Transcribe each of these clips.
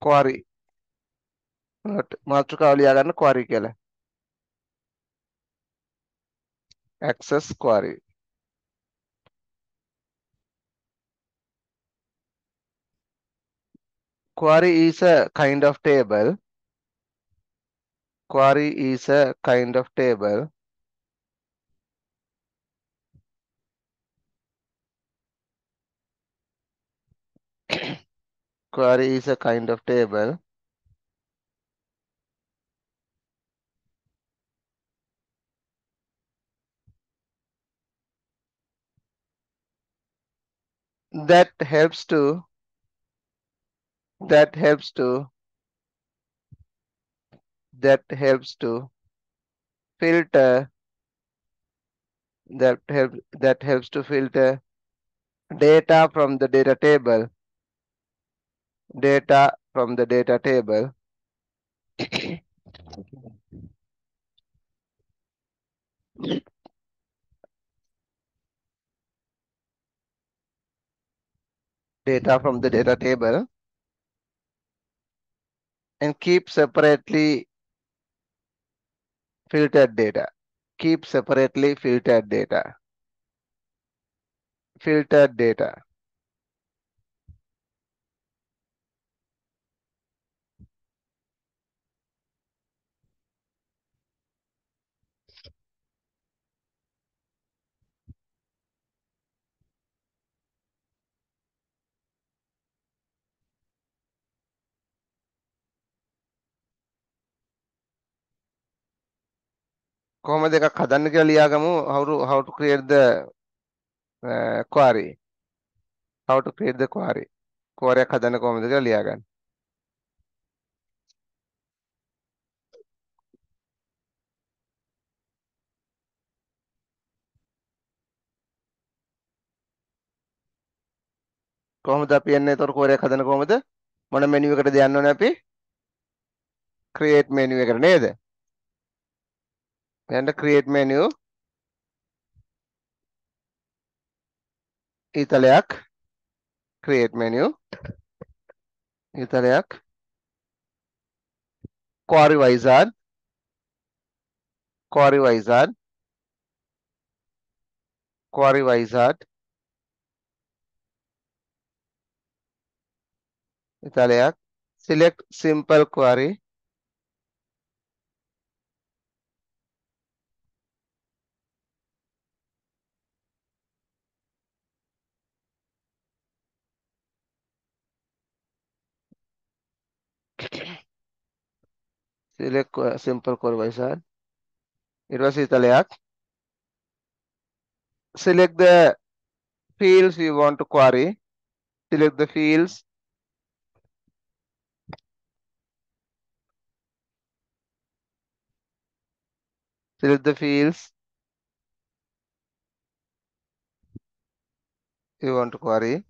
query not quarry. But Matuka Aliagan query, killer. Access query. Query is a kind of table. Query is a kind of table. Query is a kind of table. That helps to that helps to that helps to filter that help that helps to filter data from the data table data from the data table. Data from the data table. And keep separately filtered data. Keep separately filtered data. Filtered data කොහොමද එකක් හදන්න කියලා ලියාගමු? How to how to create the uh, query how to create the query query එකක් හදන්න කොහොමද කියලා ලියාගන්න. කොහොමද අපි යන්නේ එතකොට query එකක් හදන්න කොහොමද? මොන menu එකටද යන්න ඕනේ අපි? create menu එකට නේද? and create menu. Italiak. Create menu. Italiak. Query wizard. Query wizard. Query wizard. Italiak. Select simple query. Select simple conversion. It was italic. Select the fields you want to query. Select the fields. Select the fields you want to query.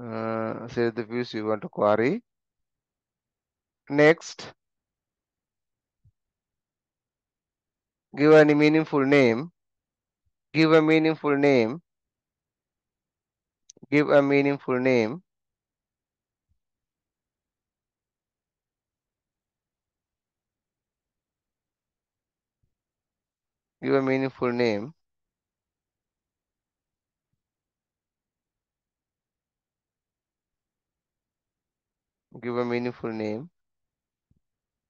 Uh, select the fields you want to query. Next. Give any meaningful name. Give a meaningful name. Give a meaningful name. Give a meaningful name give a meaningful name.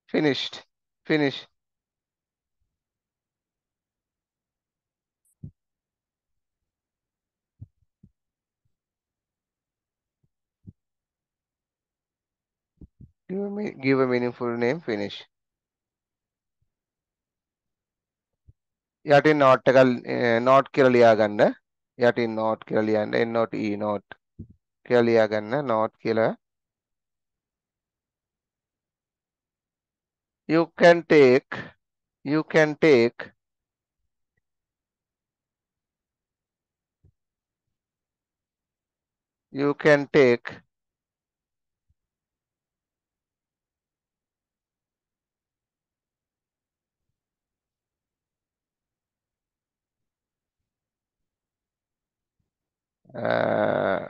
Finished. Finish. Give a, give a meaningful name. Finish. not നോട്ടുകൾ not eh, not യാട്ടിൻ not not e not not കിളിയാകണ്ട് Not കിള you can take you can take. You can take. Uh,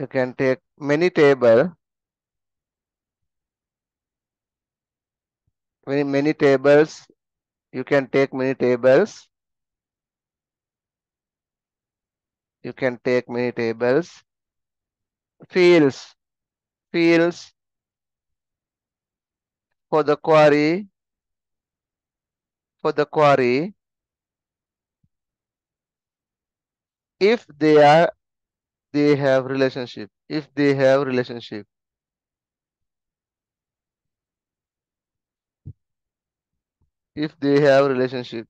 you can take many table many many tables. You can take many tables. You can take many tables. Fields. Fields for the query for the query if they are they have relationship. If they have relationship if they have relationship.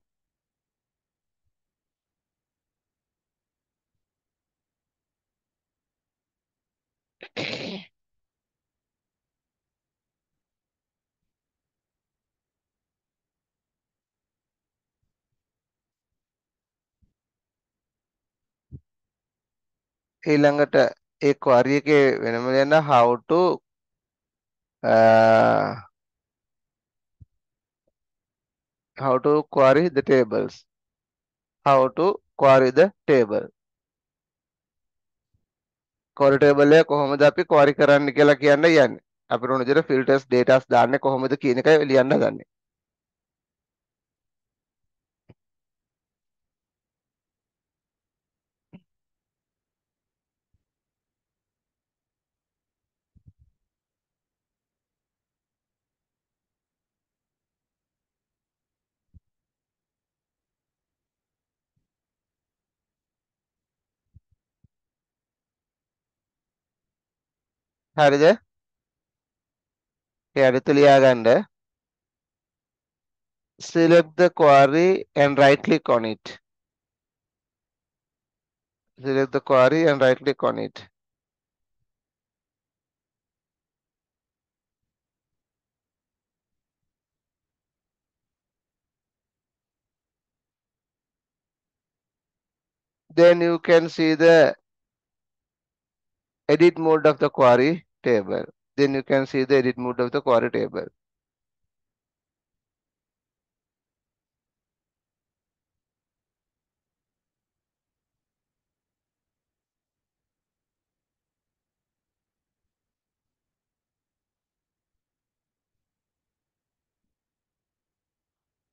ඊළඟට ඒ query එකේ වෙනම ලියන්න how to uh, how to query the tables. How to query the table. Query table එක කොහොමද අපි query කරන්න කියලා කියන්න? යන්නේ අපිට ඕන විදිහට filters datas දාන්නේ කොහොමද කියන එකයි ලියන්න හදන්නේ හරිද ඒ අඩුත ලියාගන්න select the query and right click on it select the query and right click on it then you can see the edit mode of the query table then you can see the edit mode of the query table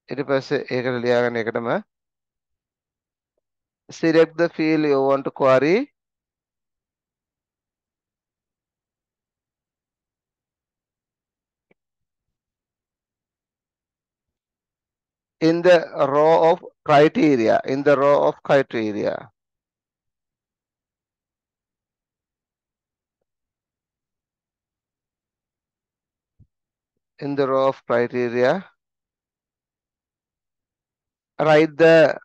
ඊට පස්සේ ඒකට ලියාගන්න එකටම select the field you want to query in the row of criteria in the row of criteria. In the row of criteria. Write the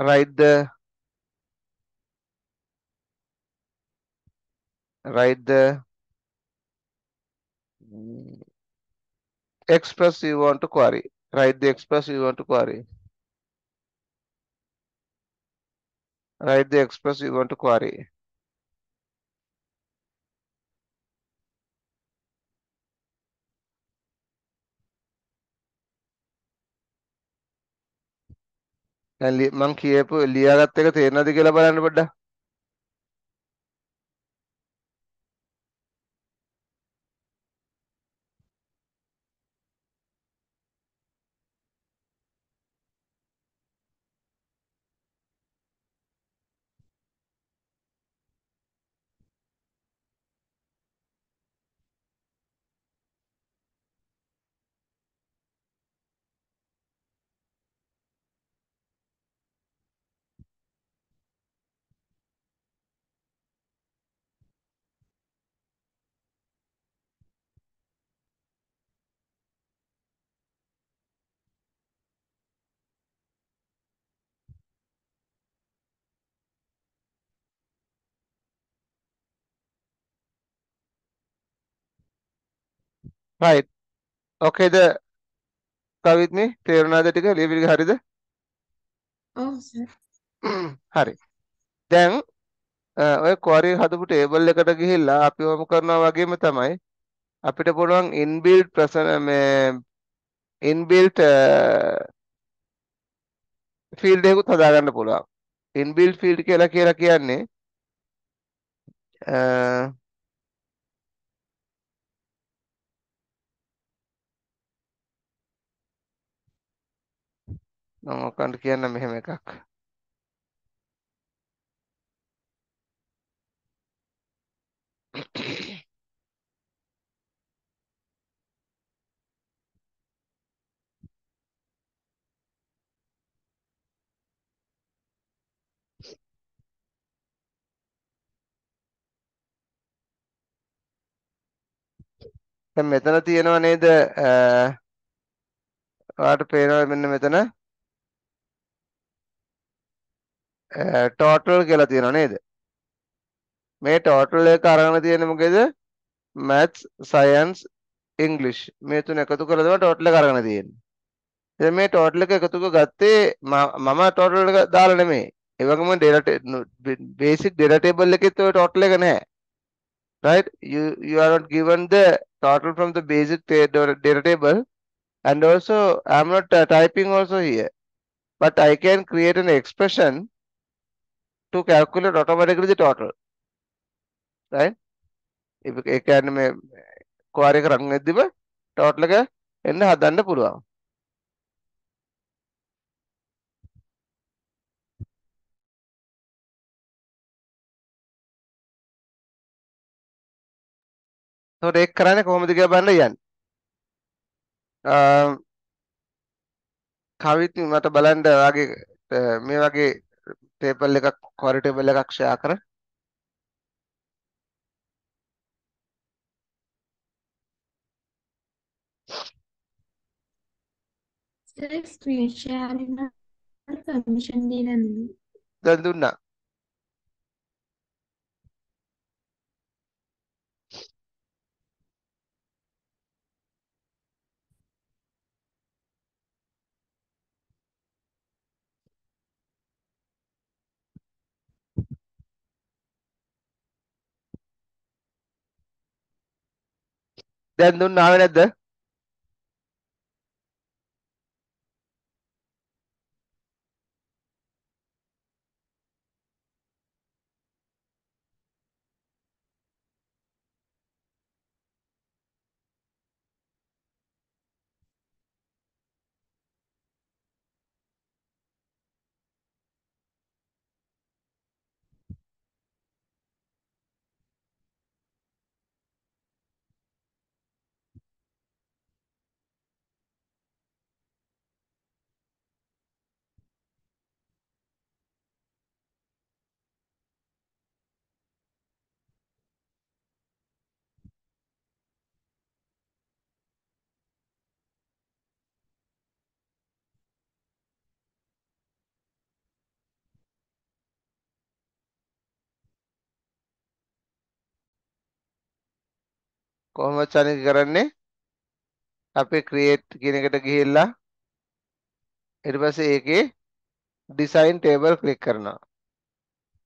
write the write the express you want to query write the express you want to query write the express you want to query දැන් ලි- මං කියපු ලියාගත් එක තේරෙනවද කියලා බලන්න පොඩ්ඩක් right okay the come with me තේරුණාද ටික ලියවිලි හරිද ඔව්. හරි දැන් ඔය query හදපු table එකට ගිහිල්ලා අපි වමු කරනවා වගේම තමයි අපිට පුළුවන් inbuilt ප්‍රසන මේ inbuilt field එකකුත් හදාගන්න පුළුවන්. inbuilt field කියලා කියලා කියන්නේ මම ඔකන්ට කියන්න මෙහෙම එකක්. දැන් මෙතන තියෙනව නේද ඔයාලට පේනවා මෙන්න මෙතන Eh, ටෝටල් කියලා තියෙනවා නේද? මේ ටෝටල් එක අරගෙන තියෙන්නේ මොකේද? Maths science english. මේ තුන එකතු කරලා තමයි ටෝටල් එක අරගෙන තියෙන්නේ. දැන් මේ ටෝටල් එක එකතු කරගත්තේ මම ටෝටල් එක දාලා නෙමෙයි. ඒ වගේම ඩේටා බේසික් ඩේටා ටේබල් එකෙත් ඔය ටෝටල් එක නැහැ. Right? You you are not given the total from the basic data table. And also i'm not uh, typing also here. But i can create an expression to calculate automatically the total right ඒ කියන්නේ මේ query එක රන් වෙද්දිම total එක එන්න හදන්න පුළුවන් එතකොට ඒක කරන්නේ කොහොමද කියලා බලන්න යන්නේ. කවිත් මට බලන්න ඔයාගේ මේ වගේ ටේබල් එකක් කොරි ටේබල් එකක් ෂෙයා කර. ස්ක්‍රීන් ෂෙයාරින් පර්මිෂන් දීලා නෙමෙයි. දැන් දුන්නා. දැන් දුන්න ආවේ නැද්ද? කොහොමද චනික කරන්නේ? අපි create කියන එකට ගිහිල්ලා ඊට පස්සේ ඒකේ design table click කරනවා.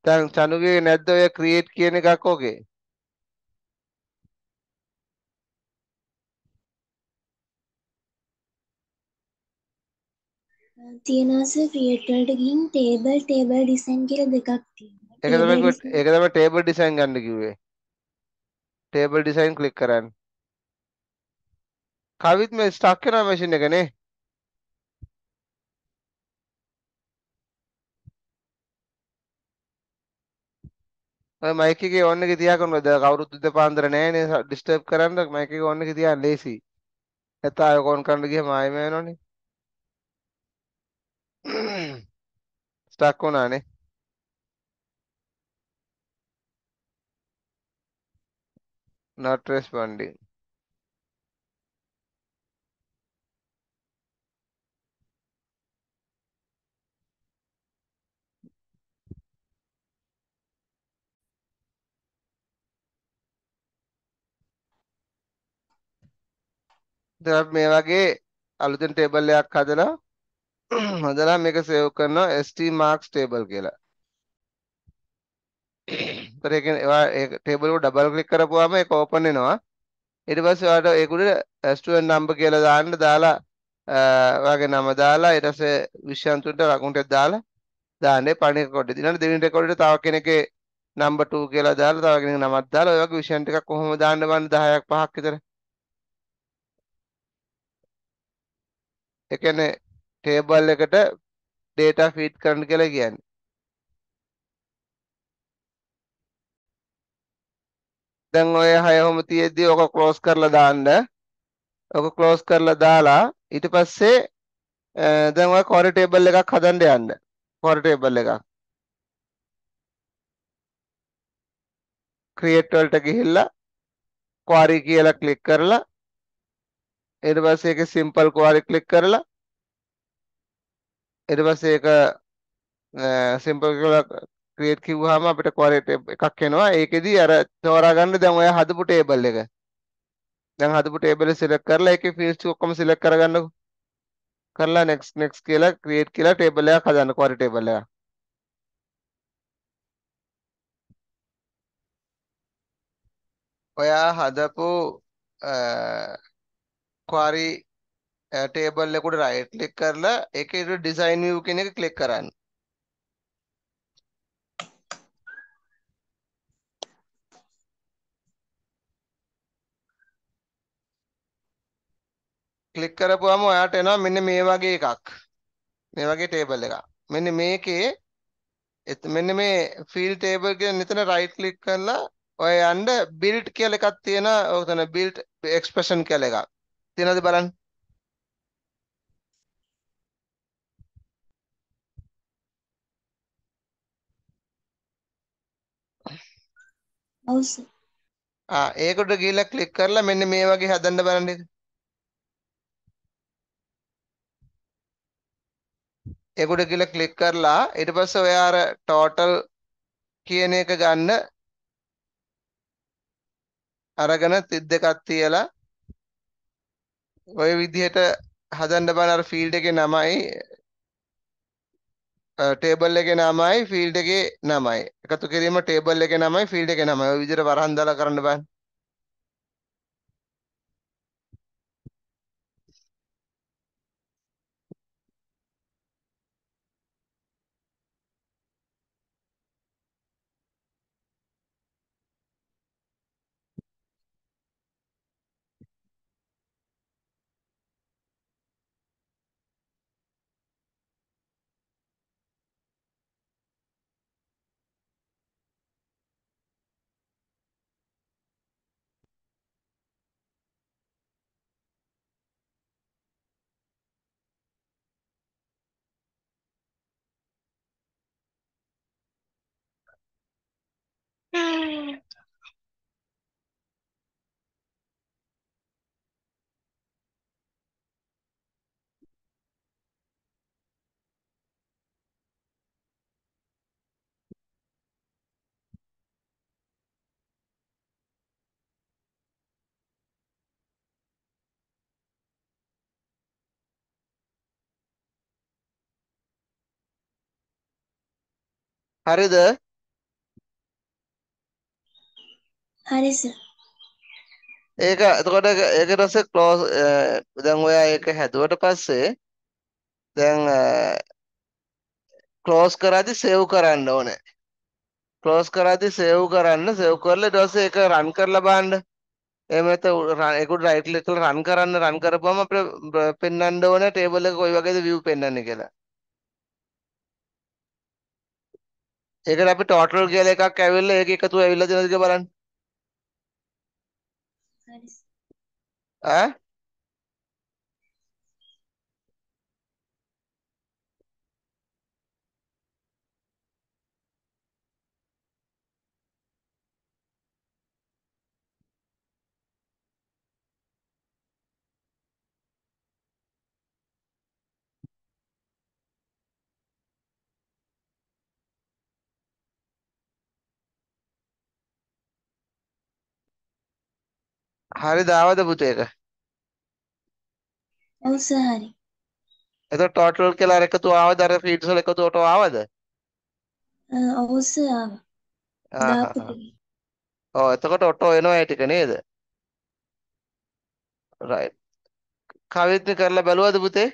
දැන් චනුගේ නැද්ද ඔය create කියන එකක් ඕකේ? තියෙනවා සර් ක්‍රියේට් වලට ගිහින් ටේබල් ටේබල් ඩිසයින් කියලා දෙකක් තියෙනවා. ඒක තමයි ඒක තමයි table design ගන්න කිව්වේ. Table design click කරන්න. කවිත් මේ ස්ටක් වෙනවා මැෂින් එක නේ. ඔය මයික් එකේ ඔන් එකේ තියාගන්නවද කවුරුත් උදේ පාන්දර නෑනේ ඩිස්ටර්බ් කරන්න මයික් එකේ ඔන් එකේ තියාන්න ලේසි. නැත්නම් ආයෙ කොන් කරන්න ගියම ආයෙම වෙනවනේ. ස්ටක් වුණානේ. Not responding. දැන් මේ වගේ අලුතෙන් ටේබල් එකක් හදලා හදලා මේක සේව් කරනවා st marks table කියලා. ඒතර ඒක ඒවා ඒ ටේබල් එක ඩබල් ක්ලික් කරපුවාම ඒක ඕපන් වෙනවා ඊට පස්සේ ඔයාලට ඒකුඩ ස්ටුඩන්ට් නම්බර් කියලා දාන්න දාලා ඔයාගේ නම දාලා ඊට පස්සේ විෂයන්තුන්ට ලකුණට දාලා දාන්නේ පළවෙනි රෙකෝඩ් එක. ඊළඟ දෙවෙනි රෙකෝඩ් එකට තව කෙනෙක්ගේ නම්බර් 2 කියලා දාලා තව කෙනෙක්ගේ නමක් දාලා ඔය වගේ විෂයන් ටිකක් කොහොම දාන්න බන්න 10ක් 5ක් විතර. ඒ කියන්නේ ටේබල් එකට data feed කරන්න කියලා කියන්නේ. දැන් ඔය හය ඔහොම තියෙද්දි ඔක ක්ලෝස් කරලා දාන්න. ඔක ක්ලෝස් කරලා දාලා ඊට පස්සේ දැන් ඔය කොර ටේබල් එකක් හදන්න යන්න. කොර ටේබල් එකක්. ක්‍රියේට් වලට ගිහිල්ලා query කියලා ක්ලික් කරලා ඊට පස්සේ ඒකේ simple query ක්ලික් කරලා ඊට පස්සේ ඒක simple කියලා ක්‍රියේට් කිව්වහම අපිට query එකක් එනවා. ඒකෙදි අර තෝරා ගන්න දැන් ඔය හදපු ටේබල් එක. දැන් හදපු ටේබල් එක සිලෙක්ට් කරලා ඒකේ ෆීල්ඩ්ස් ටික ඔක්කොම සිලෙක්ට් කරගන්නකො කරලා next next කියලා ක්‍රියේට් කියලා ටේබල් එකක් හදන්න query ටේබල් එකක්. ඔයා හදපු query ටේබල් එකට රයිට් ක්ලික් කරලා ඒකේ ඩිසයින් view කියන එක ක්ලික් කරන්න. ක්ලික් කරපුවම ඔයාට එනවා මෙන්න මේ වගේ එකක්. මේ වගේ ටේබල් එකක්. මෙන්න මේකේ මෙන්න මේ ෆීල්ඩ් ටේබල් කියන මෙතන රයිට් ක්ලික් කරලා ඔය යන්න බිල්ඩ් කියලා එකක් තියෙනවා. ඔතන බිල්ඩ් එක්ස්ප්‍රෙෂන් කියලා එකක්. තියෙනවද බලන්න? සර්. ආ ඒකට ගිහිල්ලා ක්ලික් කරලා මෙන්න මේ වගේ හදන්න බලන්න ඒකට ගිහලා ක්ලික් කරලා ඊට පස්සේ ඔයා අර ටෝටල් කියන එක ගන්න අරගෙන 32ක් තියලා ඔය විදිහට හදන්න බෑ අර ෆීල්ඩ් එකේ නමයි ටේබල් එකේ නමයි ෆීල්ඩ් එකේ නමයි. එකතු කිරීම ටේබල් එකේ නමයි ෆීල්ඩ් එකේ නමයි. ඔය විදිහට වරහන් දාලා කරන්න බෑ හරිද හරි සර්. ඒක එතකොට ඒකට පස්සේ ක්ලෝස් දැන් ඔයා ඒක හැදුවට පස්සේ දැන් ක්ලෝස් කරද්දි සේව් කරන්න ඕනේ. ක්ලෝස් කරද්දි සේව් කරන්න සේව් කරලා ඊට පස්සේ ඒක රන් කරලා බලන්න. එහෙම නැත්නම් ඒකට රයිට් ක්ලික් කරලා රන් කරන්න රන් කරපුවම අපිට පෙන්වන්න ඕනේ ටේබල් එක කොයි වගේද view පෙන්වන්නේ කියලා. ඒකට අපි total කියලා එකක් ඇවිල්ලා ඒක එකතු ඇවිල්ලා තියෙනවද කියලා බලන්න. හරි. ඈ හරිද ආවද පුතේ ඒක? ඔව් සර් හරි. එතකොට total කියලා අර එකතු ආවද අර ෆීල්ඩ්ස් වල එකතුවට ආවද? ඔව් සර් ආවා. ඔව් එතකොට ඔටෝ එනවා ඒ ටික නේද? රයිට්. කවිත්නි කරලා බැලුවද පුතේ?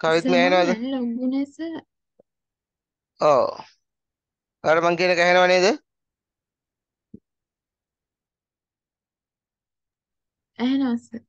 කවිත්නි කවිත්නි සමහර ඇහෙනවද? දැන් ලොග් වුණේ සර්. ඔව්. ඔයාලට මං කියන එක ඇහෙනව නේද? ඇහෙනවා සර්.